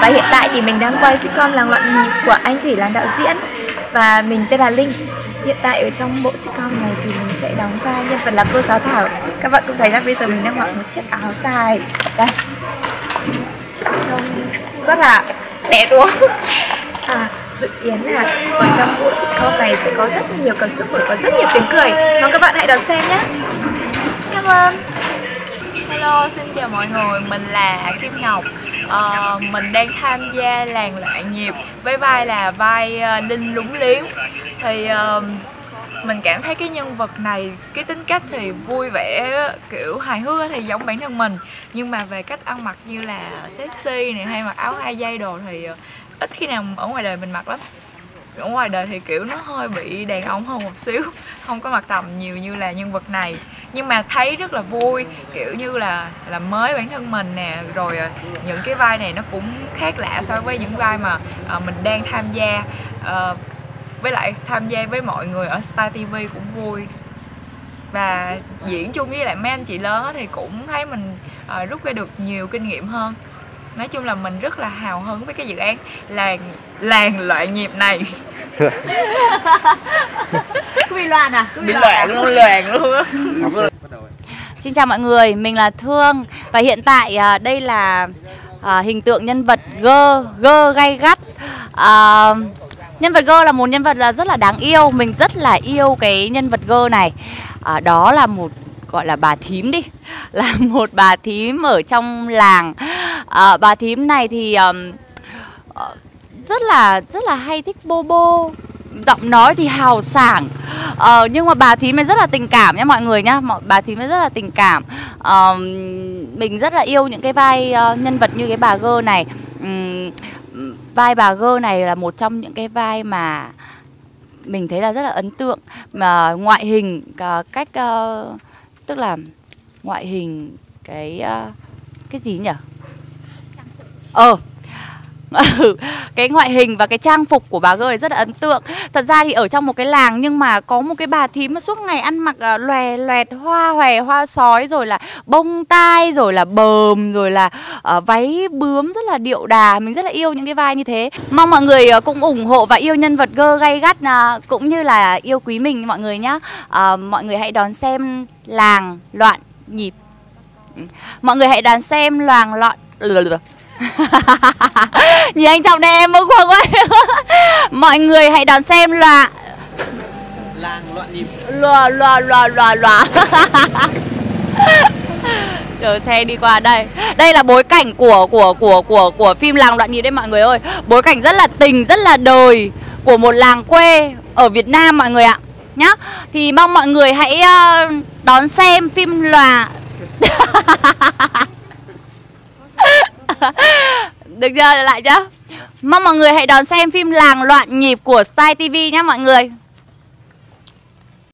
Và hiện tại thì mình đang quay sitcom Làng Loạn Nhịp của anh Thủy làm đạo diễn. Và mình tên là Linh. Hiện tại ở trong bộ sitcom này thì mình sẽ đóng vai nhân vật là cô giáo Thảo. Các bạn cũng thấy là bây giờ mình đang mặc một chiếc áo dài. Đây. Trông rất là đẹp đúng không? À, dự kiến là ở trong bộ sitcom này sẽ có rất nhiều cảm xúc và có rất nhiều tiếng cười. Mong các bạn hãy đón xem nhé. Cảm ơn. Hello, xin chào mọi người, mình là Kim Ngọc uh, Mình đang tham gia làng loạn nhịp với vai là vai ờ, uh, Linh Lúng Liếu. Thì uh, mình cảm thấy cái nhân vật này, cái tính cách thì vui vẻ, kiểu hài hước thì giống bản thân mình. Nhưng mà về cách ăn mặc như là sexy này hay mặc áo hai dây đồ thì ít khi nào ở ngoài đời mình mặc lắm ở ngoài đời thì kiểu nó hơi bị đàn ông hơn một xíu không có mặt tầm nhiều như là nhân vật này. Nhưng mà thấy rất là vui kiểu như là là mới bản thân mình nè rồi ờ, những cái vai này nó cũng khác lạ so với những vai mà uh, mình đang tham gia. Uh, với lại tham gia với mọi người ở Star TV cũng vui. Và diễn chung với lại mấy anh chị lớn thì cũng thấy mình uh, rút ra được nhiều kinh nghiệm hơn nói chung là mình rất là hào hứng với cái dự án làng làng loại nhịp này. Bị loạn à? Bị loạn luôn loạn luôn Xin chào mọi người, mình là Thương. Và hiện tại à, đây là à, hình tượng nhân vật gơ, gơ gay gắt. À, nhân vật gơ là một nhân vật là rất là đáng yêu, mình rất là yêu cái nhân vật gơ này. À, đó là một gọi là bà thím đi. Là một bà thím ở trong làng à, bà thím này thì um, rất là rất là hay thích bô bô. Giọng nói thì hào sảng. Ờ, nhưng mà bà thím này rất là tình cảm nhé mọi người nhá. Bà thím này rất là tình cảm. Ờ, mình rất là yêu những cái vai uh, nhân vật như cái bà gơ này. Uhm, vai bà gơ này là một trong những cái vai mà mình thấy là rất là ấn tượng. Mà ngoại hình uh, cách uh, tức là ngoại hình cái uh, cái gì nhỉ? Ờ. Ừ, cái ngoại hình và cái trang phục của bà gơ rất là ấn tượng. Thật ra thì ở trong một cái làng nhưng mà có một cái bà thím mà suốt ngày ăn mặc uh, lòe loẹt hoa hòe hoa sói rồi là bông tai rồi là bờm rồi là uh, váy bướm rất là điệu đà. Mình rất là yêu những cái vai như thế. Mong mọi người à, cũng ủng hộ và yêu nhân vật gơ gay gắt uh, cũng như là yêu quý mình mọi người nhé uh, mọi người hãy đón xem làng loạn nhịp. Ừ. Mọi người hãy đón xem làng loạn Nhìn anh Trọng đây em mơ quăng quá. Mọi người hãy đón xem là Làng loạn nhịp. Lòa lòa lòa lòa lòa. Chờ xe đi qua đây. Đây là bối cảnh của của của của của phim làng loạn nhịp đấy mọi người ơi. Bối cảnh rất là tình, rất là đời Của một làng quê ở Việt Nam mọi người ạ. Nhá. Thì mong mọi người hãy uh, đón xem phim là được chưa? Lại chưa? Mong mọi người hãy đón xem phim Làng Loạn Nhịp của Style TV nhé mọi người